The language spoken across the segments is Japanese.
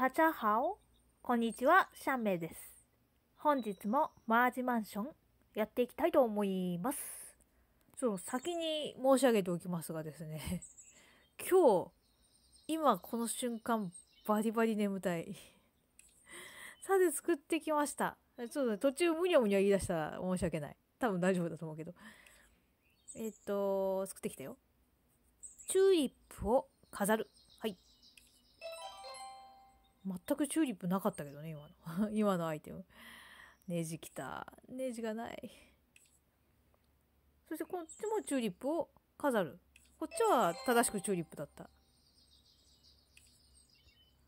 大家好。こんにちは、シャンメイです。本日もマージマンションやっていきたいと思います。ちょっと先に申し上げておきますがですね、今日、今この瞬間、バリバリ眠たい。さて作ってきました。ちょっとね途中むにゃむにゃ言い出したら申し訳ない。多分大丈夫だと思うけど。えっと、作ってきたよ。チューリップを飾る。全くチューリップなかったけどね、今の。今のアイテム。ネジきた。ネジがない。そしてこっちもチューリップを飾る。こっちは正しくチューリップだった。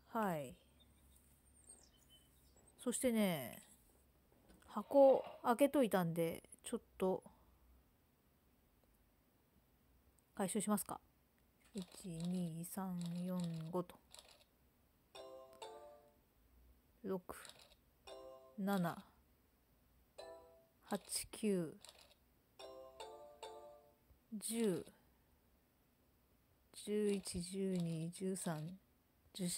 はい。そしてね、箱開けといたんで、ちょっと、回収しますか。1、2、3、4、5と。6、7、8、9、10、11、12、13、14、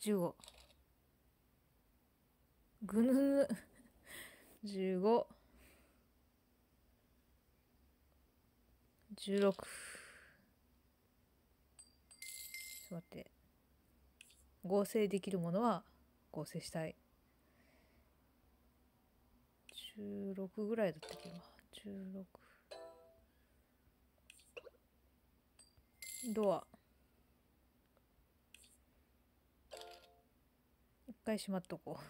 15。ぐぬぬ。15。16。ちょっと待って。合成できるものは合成したい。16ぐらいだったっけ今。16。ドア。一回閉まっとこう。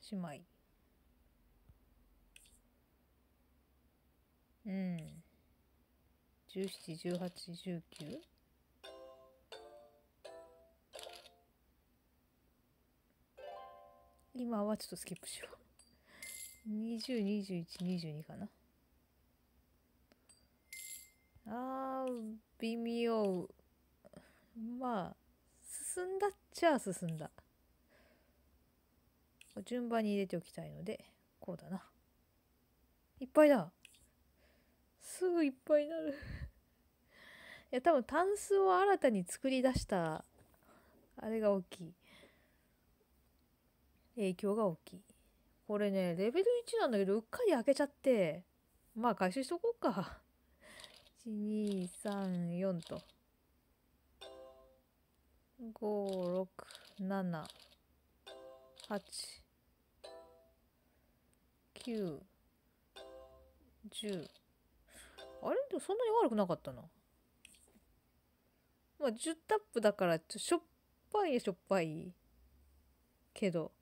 しまい。うん。17、18、19? 今はちょっとスキップしよう。20、21、22かな。あー、微妙。まあ、進んだっちゃ進んだ。順番に入れておきたいので、こうだな。いっぱいだ。すぐいっぱいになる。いや、多分、タンスを新たに作り出した、あれが大きい。影響が大きい。これね、レベル1なんだけど、うっかり開けちゃって、まあ、回収しとこうか。1、2、3、4と。5、6、7、8、9、10。あれ？でもそんなに悪くなかったな。まあ、10タップだから、ちょしょっぱいしょっぱい。けど。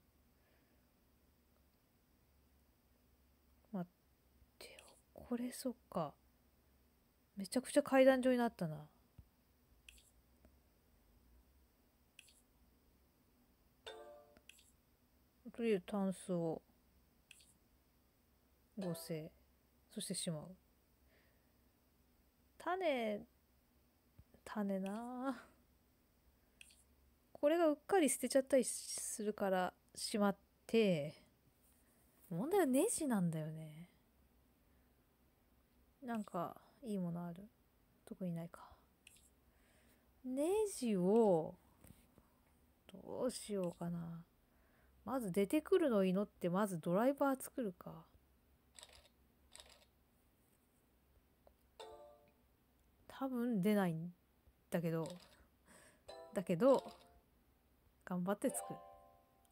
待ってよ。これそっか。めちゃくちゃ階段状になったな。とりあえずタンスを合成そしてしまう種種な。これがうっかり捨てちゃったりするからしまって。問題はネジなんだよね。なんかいいものある。特にないか。ネジをどうしようかな。まず出てくるのを祈ってまずドライバー作るか。多分出ない。んだけどだけど頑張って作る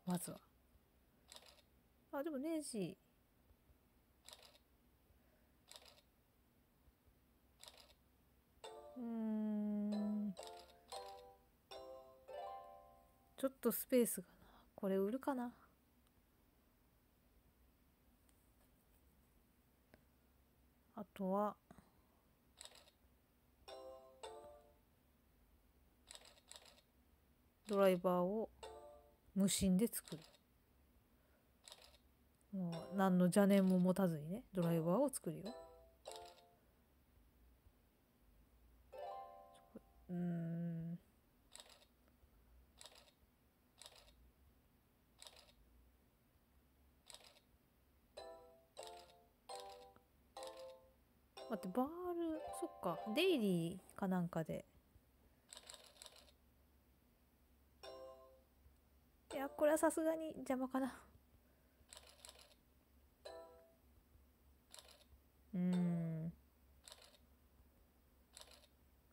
まずは。あでもネジうん。ちょっとスペースがな。これ売るかな。あとはドライバーを無心で作る。もう何の邪念も持たずにねドライバーを作るよ。うん。待ってバールそっかデイリーかなんかではさすがに邪魔かな。うん。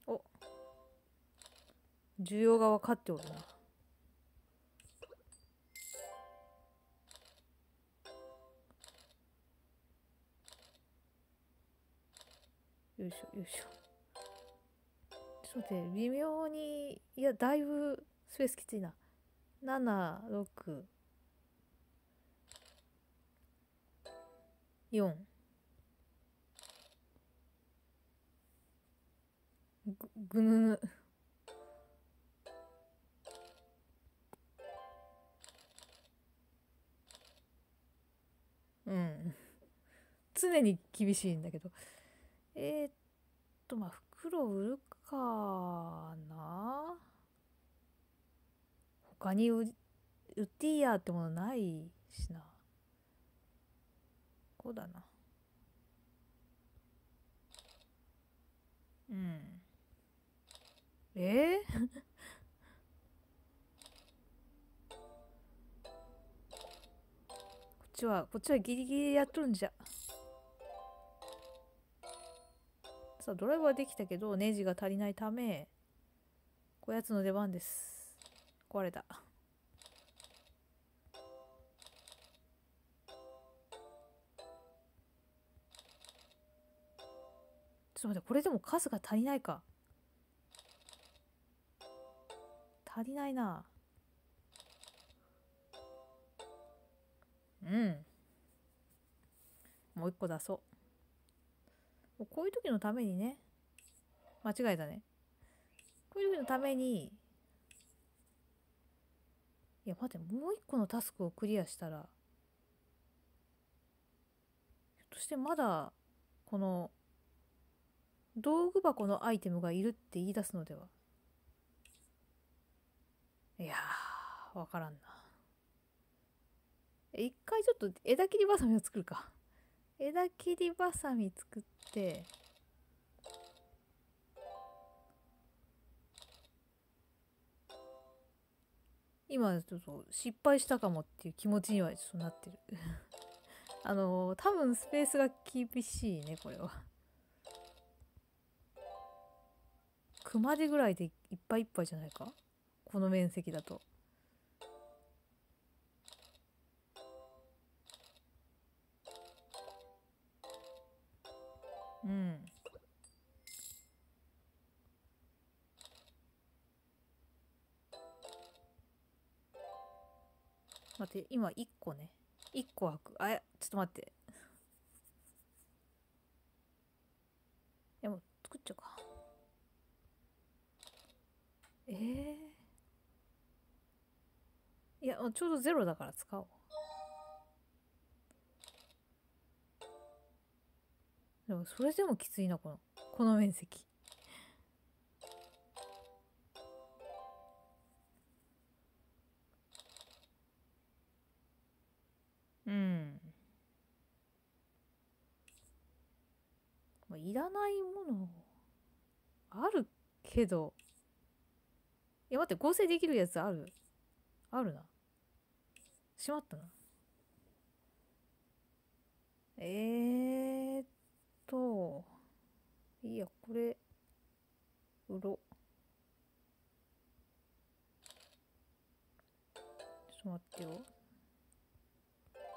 お。需要が分かっておるな。よいしょよいしょ。ちょっと待って微妙にいやだいぶスペースきついな。76 4ぐぐぬぬ。うん。常に厳しいんだけど。えー、っとまあ袋売るかな？他に売っていいやってものないしな。こうだな。うん。え？ー、こっちはこっちはギリギリやっとるんじゃ。さあドライバーできたけどネジが足りないためこやつの出番です。壊れた。ちょっと待ってこれでも数が足りないか。足りないな。うん。もう一個出そう。こういう時のためにね。間違えたね。こういう時のためにいや待ってもう一個のタスクをクリアしたらひょっとしてまだこの道具箱のアイテムがいるって言い出すのでは？いやーわからんな。一回ちょっと枝切りバサミを作るか。枝切りバサミ作って今ちょっと失敗したかもっていう気持ちにはちょっとなってる。あのー、多分スペースが厳しいねこれは。熊手ぐらいでいっぱいいっぱいじゃないか？この面積だと。うん。待って今1個ね。1個開く。あちょっと待って。でも作っちゃうか。ええー、いやちょうどゼロだから使おう。でもそれでもきついなこのこの面積。まあいらないものあるけど。いや待って合成できるやつある？あるな。しまったな。えー、っといやこれ売ろちょっと待ってよ。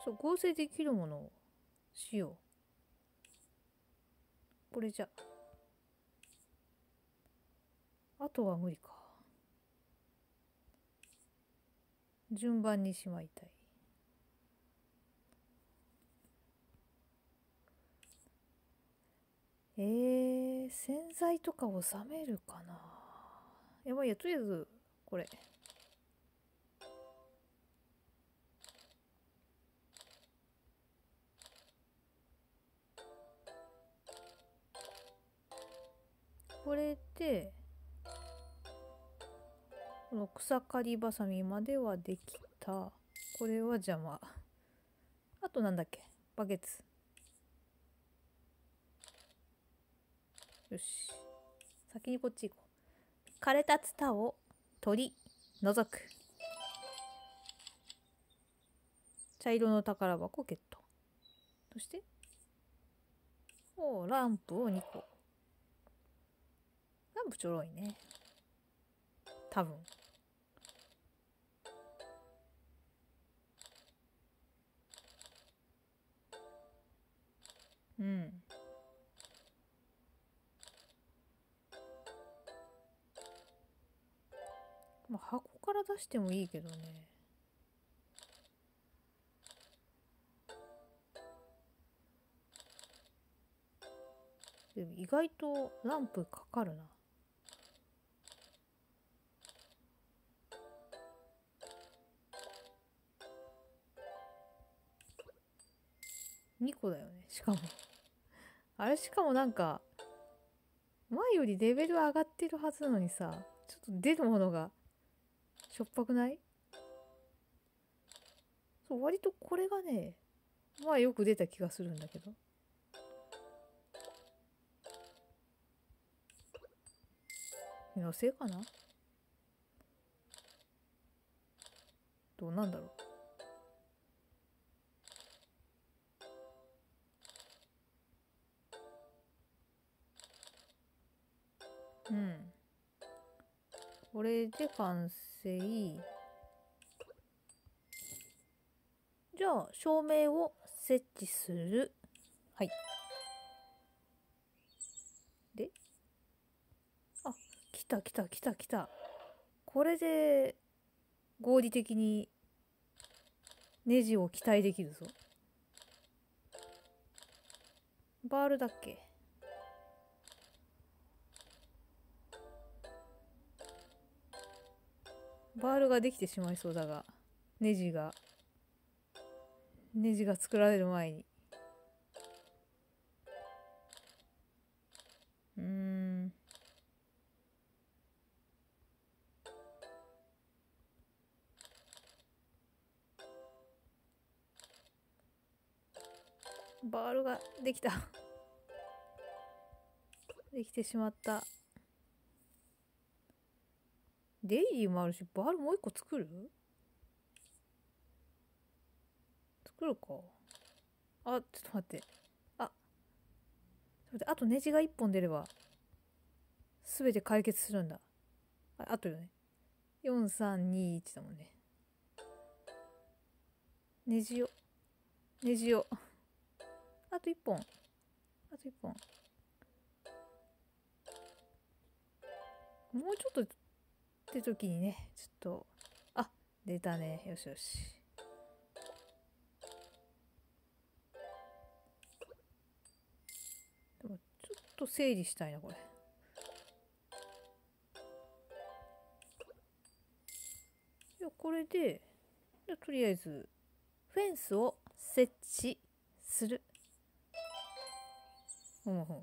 そう合成できるものをしよう。これじゃ。あとは無理か。順番にしまいたい。えー、洗剤とかを冷めるかな。やまあいやとりあえずこれ。これでこの草刈りばさみまではできた。これは邪魔。あとなんだっけ？バケツ。よし。先にこっち行こう。枯れたツタを取り除く。茶色の宝箱ゲット。そしておランプを2個。ランプちょろいね。多分。うん。まあ箱から出してもいいけどね。でも意外とランプかかるな。2個だよね。しかも。あれしかもなんか前よりレベル上がってるはずなのにさちょっと出るものがしょっぱくない？そう割とこれがねまあよく出た気がするんだけど。のせいかな？どうなんだろう。うんこれで完成。じゃあ照明を設置する。はい。で？あ来た来た来た来た。これで合理的にネジを期待できるぞ。バールだっけ？バールができてしまいそうだがネジがネジが作られる前に。うん。バールができた。できてしまった。デイリーもあるしバールもう一個作る？作るか。あちょっと待って。あちょっと待って。あとネジが一本出れば全て解決するんだ。ああとよね。4321だもんね。ネジをネジを。あと一本。あと一本。もうちょっとって時にねちょっとあ出たね。よしよし。でもちょっと整理したいなこれ。いやこれでじゃとりあえずフェンスを設置する。ほんほん。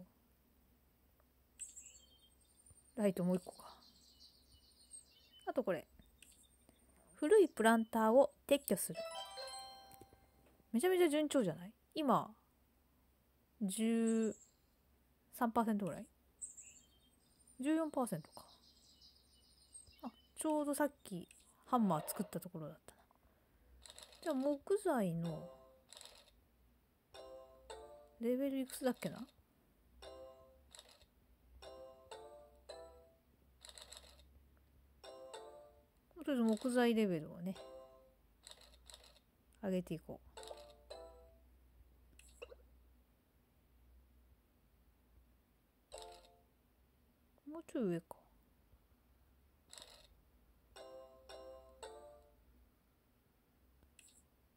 ライトもう一個か。あとこれ。古いプランターを撤去する。めちゃめちゃ順調じゃない？今13%ぐらい ?14% か。あちょうどさっきハンマー作ったところだったな。じゃあ木材のレベルいくつだっけな？とりあえず木材レベルをね上げていこう。もうちょい上か。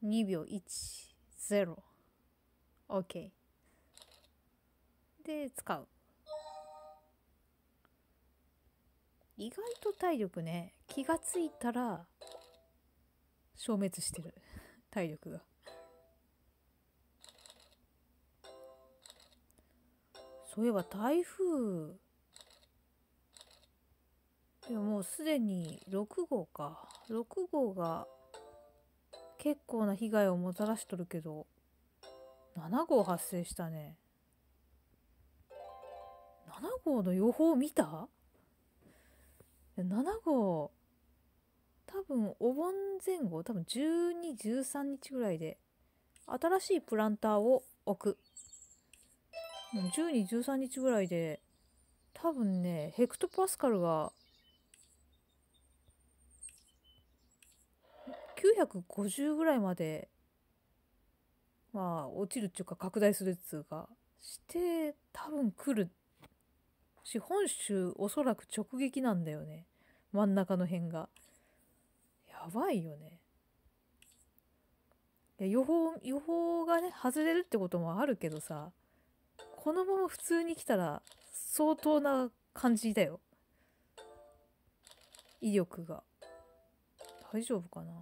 2秒10 OK で使う。意外と体力ね気がついたら消滅してる。体力が。そういえば台風。いやもうすでに6号か。6号が結構な被害をもたらしとるけど7号発生したね。7号の予報見た ?7 号、多分お盆前後、多分12、13日ぐらいで、新しいプランターを置く。12、13日ぐらいで、多分ね、ヘクトパスカルが950ぐらいまでまあ落ちるっていうか拡大するっつうかして多分来る。し本州おそらく直撃なんだよね。真ん中の辺が。やばいよね。いや予報予報がね外れるってこともあるけどさこのまま普通に来たら相当な感じだよ。威力が。大丈夫かな？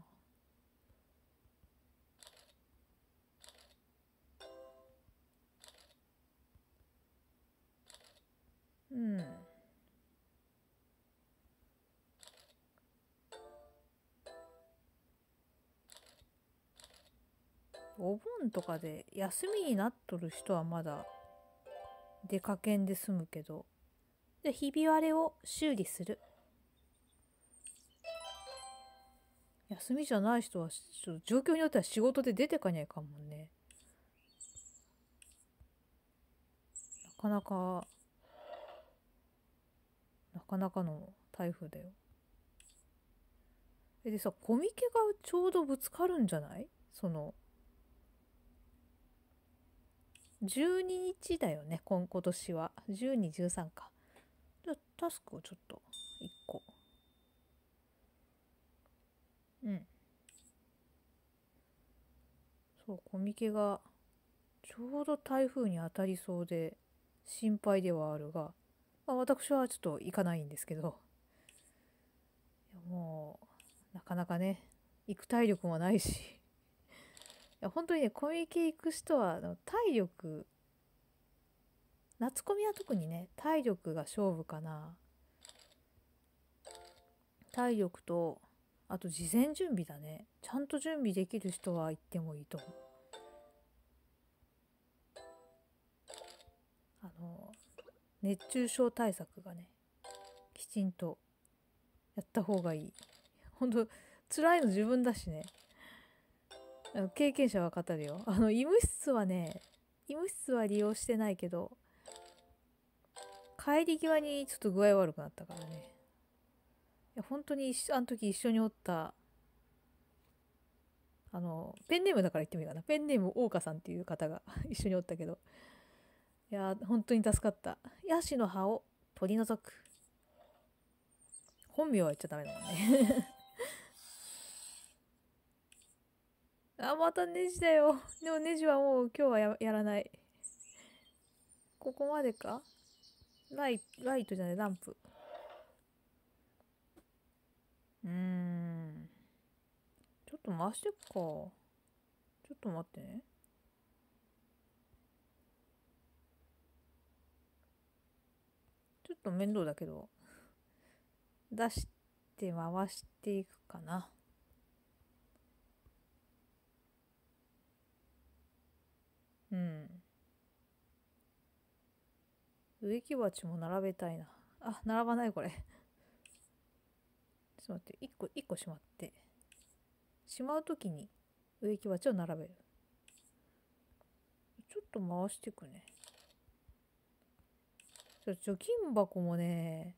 うん。お盆とかで休みになっとる人はまだ出かけんで済むけど。でひび割れを修理する。休みじゃない人は状況によっては仕事で出てかにゃいかもね。なかなかなかなかの台風だよ。でさコミケがちょうどぶつかるんじゃない？その12日だよね今今年は。1213か。じゃあタスクをちょっと1個うん。そうコミケがちょうど台風に当たりそうで心配ではあるがまあ、私はちょっと行かないんですけど。もうなかなかね行く体力もないし。や本当にねコミュニケ行く人は体力夏コミは特にね体力が勝負かな。体力とあと事前準備だね。ちゃんと準備できる人は行ってもいいと思う。あの熱中症対策がねきちんとやった方がいい。本当辛いの自分だしね。経験者は語るよ。あの医務室はね医務室は利用してないけど帰り際にちょっと具合悪くなったからね。いや本当にあの時一緒におったあのペンネームだから言ってもいいかな。ペンネーム大岡さんっていう方が 一緒におったけど。いや本当に助かった。ヤシの葉を取り除く。本名は言っちゃダメだもんね。あまたネジだよ。でもネジはもう今日はややらない。ここまでか？ライライトじゃないランプ。うーん。ちょっと回してっか。ちょっと待ってね。ちょっと面倒だけど。出して回していくかな。うん。植木鉢も並べたいな。あ並ばないこれ。ちょっと待って1個1個しまって。しまう時に植木鉢を並べる。ちょっと回していくね。貯金箱もね。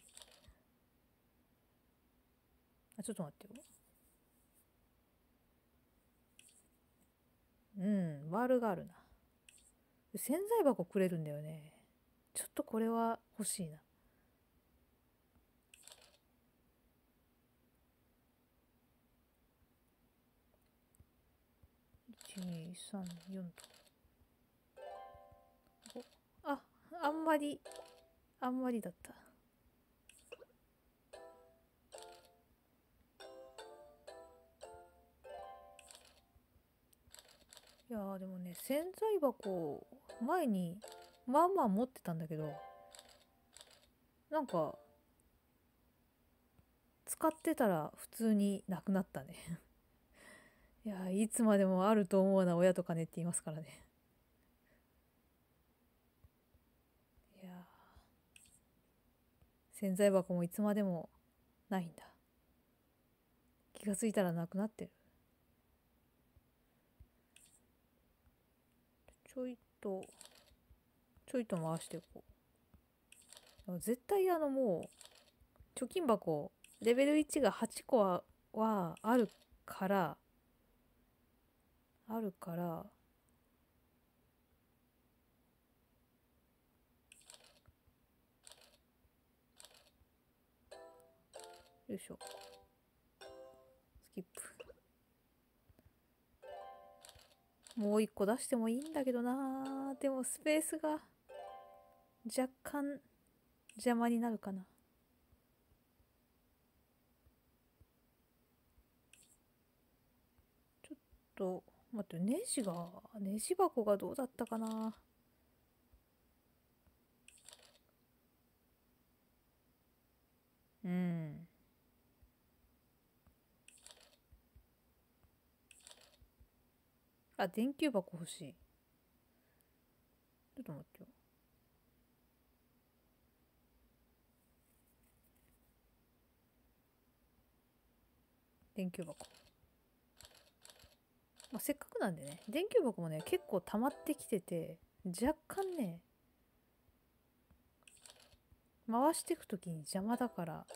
あちょっと待ってよ。うんワールがあるな。洗剤箱くれるんだよね。ちょっとこれは欲しいな。1234と。ああんまりあんまりだった。いやでもね洗剤箱前にまあまあ持ってたんだけどなんか使ってたら普通になくなったね。いやいつまでもあると思うな親とかねって言いますからね。いや洗剤箱もいつまでもないんだ。気がついたらなくなってる。ちょいとちょいと回していこう。絶対あのもう貯金箱レベル1が8個ははあるからあるからよいしょ。スキップ。もう一個出してもいいんだけどな。でもスペースが若干邪魔になるかな。ちょっと待ってネジがネジ箱がどうだったかな。うん。あ電球箱欲しい。ちょっと待ってよ。電球箱。まあ、せっかくなんでね電球箱もね結構溜まってきてて若干ね回していく時に邪魔だから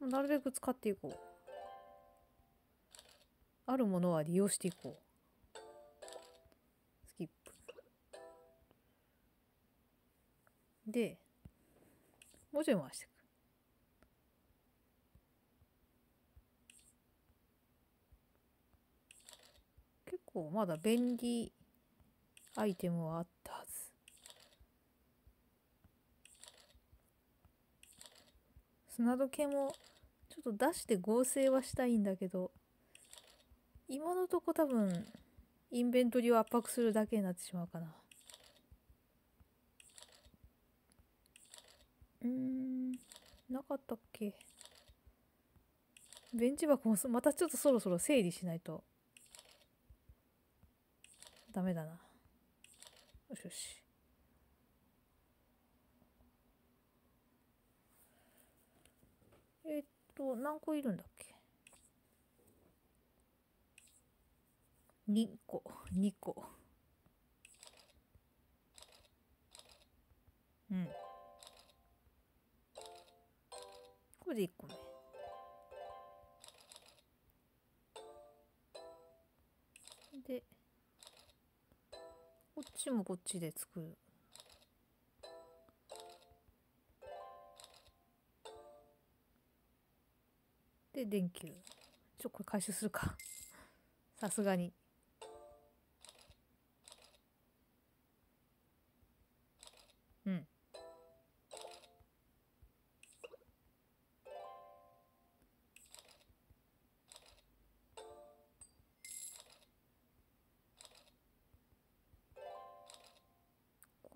なるべく使っていこう。あるものは利用していこう。スキップでもうちょい回していく。結構まだ便利アイテムはあったはず。砂時計もちょっと出して合成はしたいんだけど。今のとこ多分インベントリを圧迫するだけになってしまうかな。うんなかったっけ？ベンチ箱もまたちょっとそろそろ整理しないと。ダメだな。よしよし。えっと何個いるんだっけ？2個。2個。うん。これで1個目。でこっちもこっちで作る。で電球。ちょっこれ回収するか。さすがに。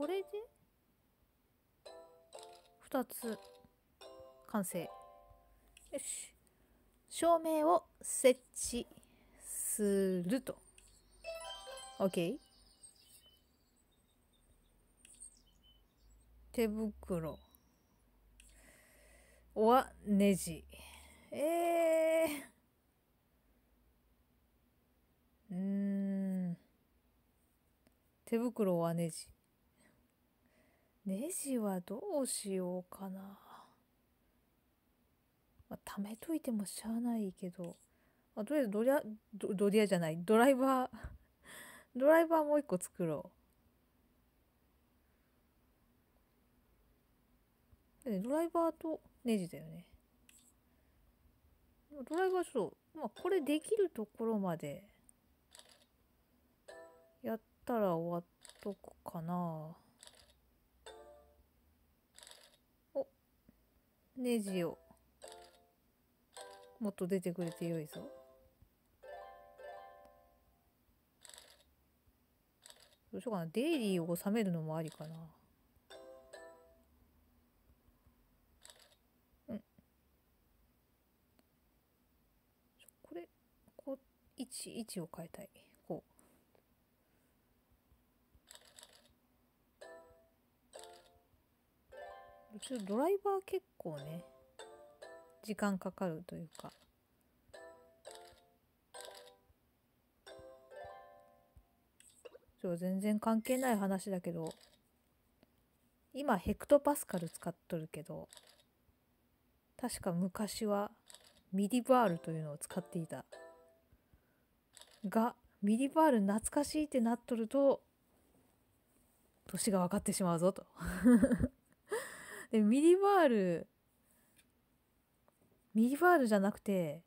れで？2つ完成。よし。照明を設置すると。OK 手袋。はネジ。えー、うーん。手袋はネジネジはどうしようかな、まあ、貯めといてもしゃあないけど、あ、とりあえずドリアドリアじゃない。ドライバー ドライバーもう一個作ろう。ドライバーとネジだよね。ドライバーちょっとまあこれできるところまでやったら終わっとくかな。ネジを。もっと出てくれてよいぞ。どうしようかな。デイリーを収めるのもありかな。うん。これこう位置位置を変えたい。こう。ちょっとドライバー結構ね時間かかるというか。そう全然関係ない話だけど今ヘクトパスカル使っとるけど確か昔はミリバールというのを使っていた。がミリバール懐かしいってなっとると年が分かってしまうぞと。でミリバールミリバールじゃなくて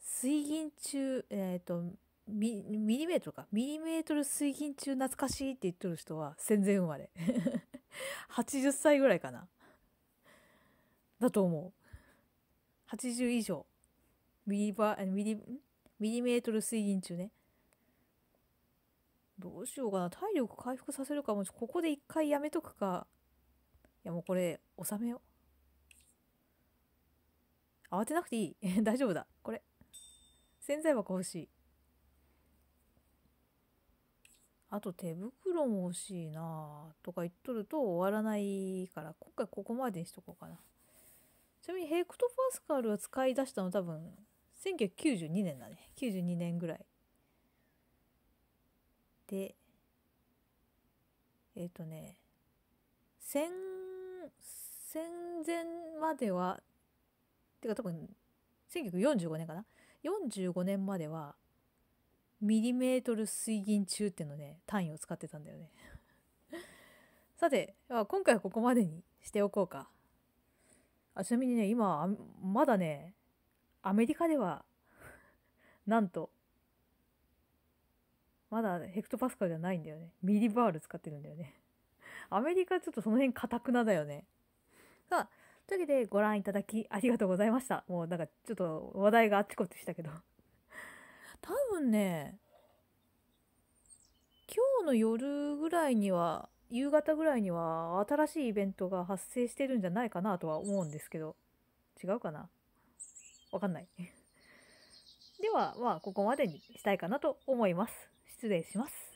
水銀中えっ、ー、とミミリメートルか。ミリメートル水銀中懐かしいって言っとる人は戦前生まれ。80歳ぐらいかな。だと思う。80以上。ミリバミリミリメートル水銀中ね。どうしようかな。体力回復させるかも。ここで一回やめとくか。やもうこれ収めよう。慌てなくていい。大丈夫だ。これ。洗剤箱欲しい。あと手袋も欲しいな。とか言っとると終わらないから。今回ここまでにしとこうかな。ちなみにヘクトパスカルは使い出したの多分1992年だね。92年ぐらい。でえっ、ー、とね戦戦前まではてか多分1945年かな？45年まではミリメートル水銀中っていうのね単位を使ってたんだよね。さて今回はここまでにしておこうか。あちなみにね今まだねアメリカでは なんとまだヘクトパスカルじゃないんだよね。ミリバール使ってるんだよね。アメリカちょっとその辺かたくなだよね。さあというわけでご覧いただきありがとうございました。もうなんかちょっと話題があっちこっちしたけど。多分ね今日の夜ぐらいには夕方ぐらいには新しいイベントが発生してるんじゃないかなとは思うんですけど。違うかな？わかんない。ではまあここまでにしたいかなと思います。失礼します。